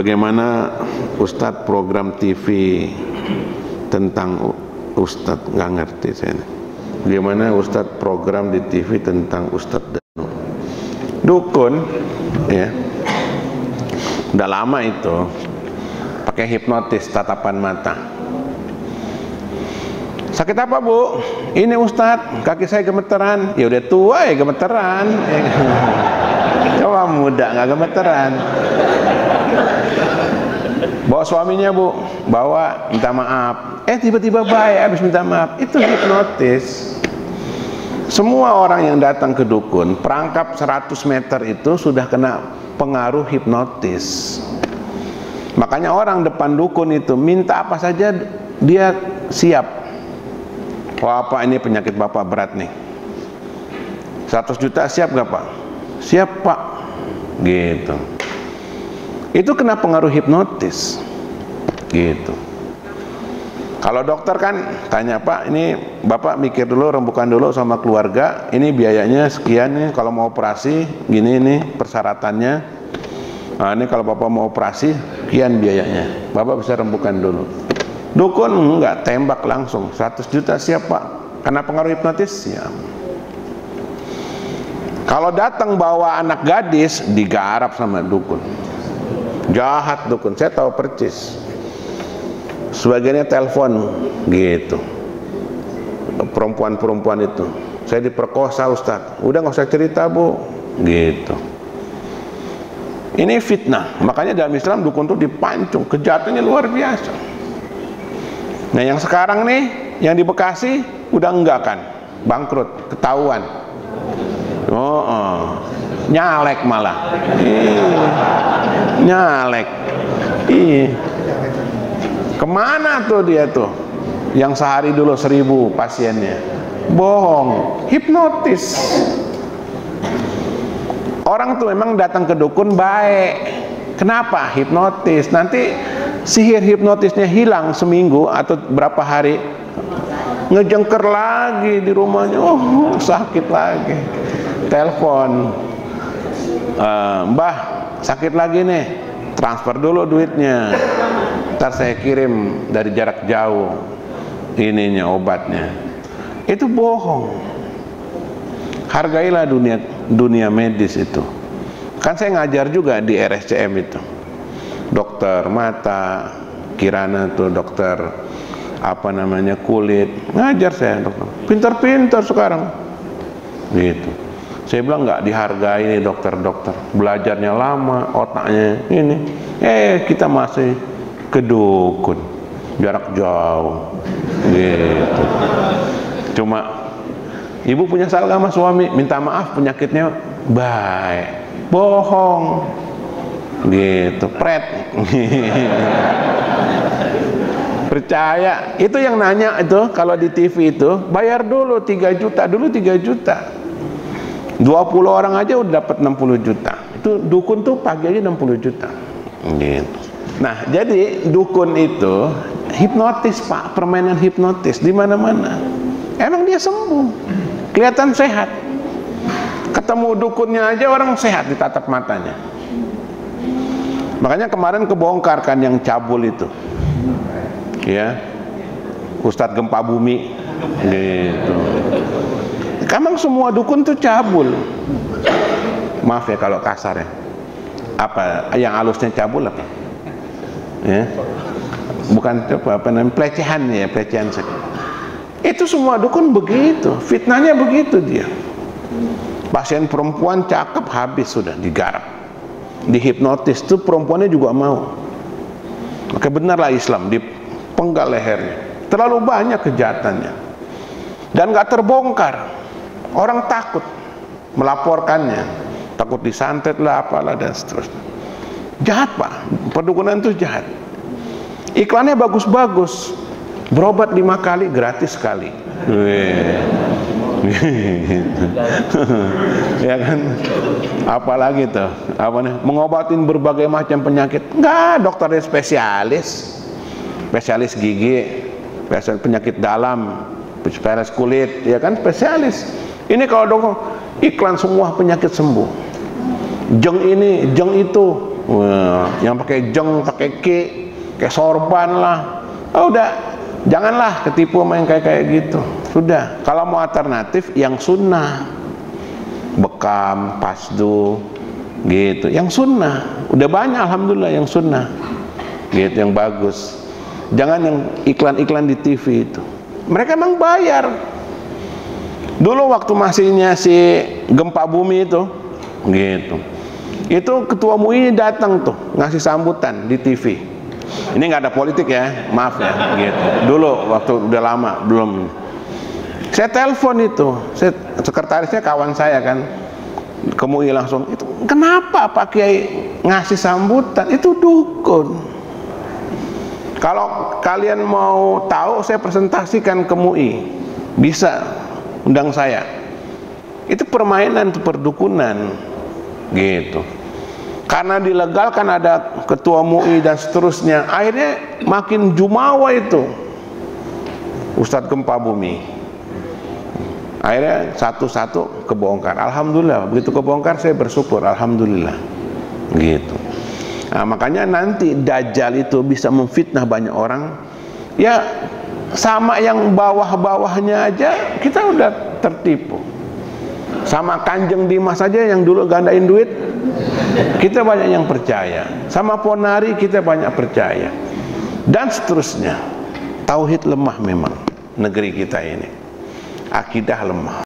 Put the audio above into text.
bagaimana Ustadz program TV tentang Ustadz nggak ngerti saya ini. Bagaimana Ustadz program di TV tentang Ustadz Danu Dukun ya Udah lama itu pakai hipnotis tatapan mata Sakit apa bu? Ini Ustadz, kaki saya gemeteran. Ya udah tua ya gemeteran. Coba muda nggak gemeteran. Bawa suaminya bu, bawa minta maaf. Eh tiba-tiba baik habis minta maaf. Itu hipnotis. Semua orang yang datang ke dukun, perangkap 100 meter itu sudah kena pengaruh hipnotis. Makanya orang depan dukun itu minta apa saja dia siap. Wah apa ini penyakit bapak berat nih. 100 juta siap gak pak? Siap pak. Gitu. Itu kena pengaruh hipnotis. Gitu. Kalau dokter kan tanya Pak, ini Bapak mikir dulu, rembukan dulu sama keluarga, ini biayanya sekian nih, kalau mau operasi, gini nih persyaratannya. Nah ini kalau Bapak mau operasi, sekian biayanya. Bapak bisa rembukan dulu. Dukun enggak, tembak langsung, 100 juta siap Pak. Karena pengaruh hipnotis, siap. Kalau datang bawa anak gadis, digarap sama dukun. Jahat dukun, saya tahu percis sebagiannya telepon gitu. Perempuan-perempuan itu. Saya diperkosa Ustaz. Udah nggak usah cerita bu. Gitu. Ini fitnah. Makanya dalam Islam dukun itu dipancung. Kejahatannya luar biasa. Nah yang sekarang nih yang di Bekasi udah enggak kan? Bangkrut. Ketahuan. Oh, oh. nyalek malah. Ih, nyalek Ih. Ke mana tuh dia tuh? Yang sehari dulu seribu pasiennya. Bohong, hipnotis. Orang tuh memang datang ke dukun baik. Kenapa? Hipnotis. Nanti sihir hipnotisnya hilang seminggu atau berapa hari. Ngejengker lagi di rumahnya. Oh, sakit lagi. Telepon. Uh, mbah, sakit lagi nih. Transfer dulu duitnya. Ntar saya kirim dari jarak jauh ininya obatnya. Itu bohong. Hargailah dunia dunia medis itu. Kan saya ngajar juga di RSCM itu. Dokter mata kirana tuh dokter apa namanya kulit. Ngajar saya dokter. Pintar-pintar sekarang. Gitu saya bilang nggak dihargai nih dokter-dokter. Belajarnya lama otaknya ini. Eh kita masih ke dukun. Jarak jauh. Gitu. Cuma ibu punya salah sama suami minta maaf penyakitnya baik. Bohong. Gitu. Pret. Percaya. Itu yang nanya itu kalau di TV itu bayar dulu 3 juta. Dulu 3 juta 20 orang aja udah dapat 60 juta itu dukun tuh pagi aja 60 juta gitu Nah, jadi dukun itu hipnotis, Pak, permainan hipnotis di mana-mana. Emang dia sembuh. Kelihatan sehat. Ketemu dukunnya aja orang sehat di tatap matanya. Makanya kemarin kebongkar kan yang cabul itu. Ya. Ustadz gempa bumi gitu. Emang semua dukun tuh cabul. Maaf ya kalau kasar ya. Apa yang halusnya cabul apa? ya? Bukan apa, apa namanya pelecehan ya pelecehan itu semua dukun begitu fitnahnya begitu dia. Pasien perempuan cakep habis sudah digarap. Dihipnotis tuh perempuannya juga mau. Maka benarlah Islam dipenggal lehernya. Terlalu banyak kejahatannya. Dan gak terbongkar orang takut melaporkannya. Takut disantet lah apalah dan seterusnya. Jahat pak, perdukunan itu jahat. Iklannya bagus-bagus, berobat lima kali gratis sekali. ya kan? Apalagi tuh? Apa nih? Mengobatin berbagai macam penyakit. Enggak dokternya spesialis. Spesialis gigi spesialis penyakit dalam spesialis kulit. Ya kan? Spesialis ini kalau dokter iklan semua penyakit sembuh. Jeng ini jeng itu. Yang pakai jeng pakai ke kayak sorban lah. Oh, udah. Janganlah ketipu main kayak kayak gitu. Sudah. Kalau mau alternatif yang sunnah. Bekam pasdu gitu. Yang sunnah. Udah banyak alhamdulillah yang sunnah. Gitu yang bagus. Jangan yang iklan-iklan di TV itu. Mereka emang bayar dulu waktu masihnya si gempa bumi itu gitu. Itu ketua MUI datang tuh ngasih sambutan di TV ini nggak ada politik ya maaf ya gitu. Dulu waktu udah lama belum. Saya telepon itu saya, sekretarisnya kawan saya kan ke MUI langsung itu kenapa Pak Kiai ngasih sambutan? Itu dukun. Kalau kalian mau tahu saya presentasikan ke MUI bisa undang saya. Itu permainan itu perdukunan. Gitu. Karena dilegalkan ada ketua MUI dan seterusnya akhirnya makin jumawa itu. Ustadz gempa bumi. Akhirnya satu-satu kebongkar. Alhamdulillah begitu kebongkar saya bersyukur Alhamdulillah. Gitu. Nah, makanya nanti Dajjal itu bisa memfitnah banyak orang. Ya sama yang bawah-bawahnya aja kita udah tertipu. Sama kanjeng Dimas saja yang dulu gandain duit kita banyak yang percaya. Sama ponari kita banyak percaya. Dan seterusnya. Tauhid lemah memang negeri kita ini. Akidah lemah